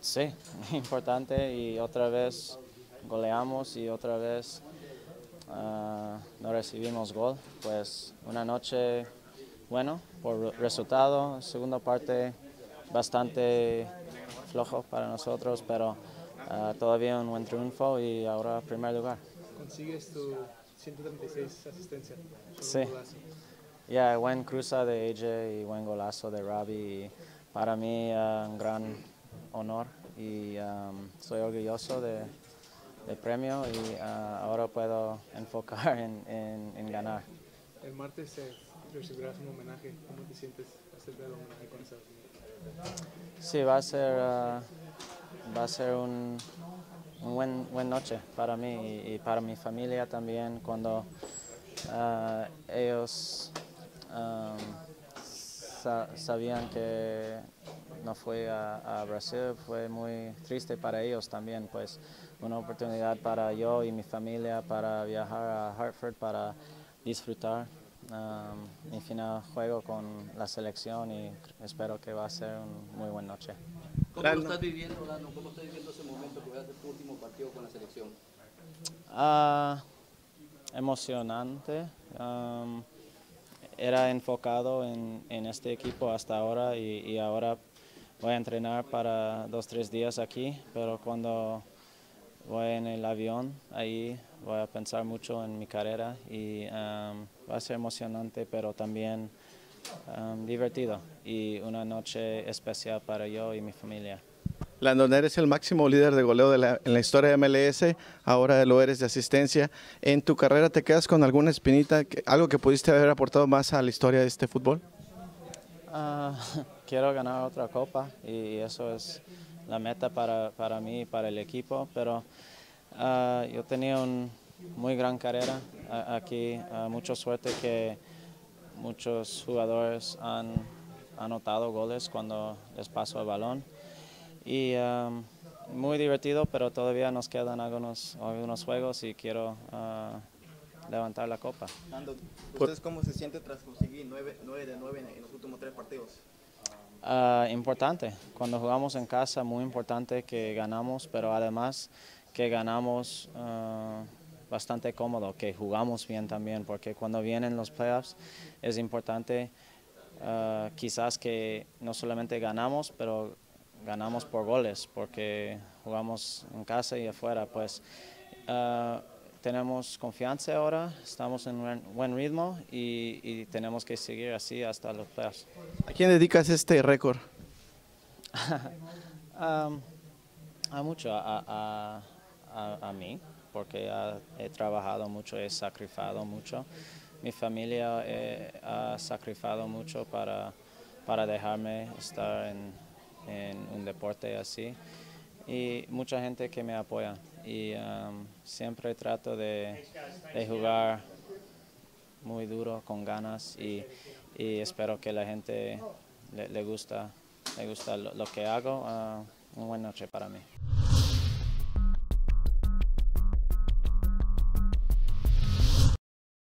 Sí, importante y otra vez goleamos y otra vez ah, no recibimos gol. Pues una noche bueno por resultado, segunda parte bastante flojo para nosotros, pero ah, todavía un buen triunfo y ahora primer lugar. Consigues tu 136 asistencia. Sí. Ya, buen cruza de AJ y buen golazo de Rabi. para mí ah, un gran honor y um, soy orgulloso de, del premio y ah, ahora puedo enfocar en, en- en ganar. El martes eh, recibirás un homenaje. ¿Cómo te sientes acerca del homenaje con esa Sí, va a ser, ah, va a ser un, un buen, buen noche para mí y, y para mi familia también cuando ah, ellos sa- sabían que no fue a, a Brasil, fue muy triste para ellos también, pues una oportunidad para yo y mi familia para viajar a Hartford para disfrutar am, mi final juego con la selección y espero que va a ser una muy buena noche. ¿Cómo lo estás viviendo, Lalo? ¿Cómo estás viviendo ese momento que hacer tu último partido con la selección? Ah, emocionante. Am, era enfocado en, en este equipo hasta ahora y, y ahora voy a entrenar para dos, tres días aquí, pero cuando voy en el avión ahí voy a pensar mucho en mi carrera y am, va a ser emocionante, pero también am, divertido y una noche especial para yo y mi familia. Landon, eres el máximo líder de goleo de la- en la historia de MLS, ahora lo eres de asistencia. ¿En tu carrera te quedas con alguna espinita, algo que pudiste haber aportado más a la historia de este fútbol? Ah, quiero ganar otra copa y eso es la meta para, para mí y para el equipo, pero ah, yo tenía una muy gran carrera aquí, ah, mucha suerte que muchos jugadores han anotado goles cuando les paso el balón y ah, muy divertido, pero todavía nos quedan algunos, algunos juegos y quiero ah, levantar la copa. ¿ustedes cómo se siente tras conseguir 9, de 9 en los últimos tres partidos? Ah, importante. Cuando jugamos en casa, muy importante que ganamos, pero además que ganamos ah, bastante cómodo, que jugamos bien también, porque cuando vienen los playoffs es importante ah, quizás que no solamente ganamos, pero ganamos por goles, porque jugamos en casa y afuera. Pues tenemos confianza ahora, estamos en buen, buen ritmo y, y tenemos que seguir así hasta los playoffs. ¿A quién dedicas este récord? Am, a mucho, a, a- a- a mí, porque he trabajado mucho, he sacrificado mucho. Mi familia eh, ha sacrificado mucho para, para dejarme estar en, en un deporte así. Y mucha gente que me apoya. Y am, siempre trato de, jugar muy duro, con ganas y, espero que la gente le, le gusta, le gusta lo, que hago. Ah, una buena noche para mí.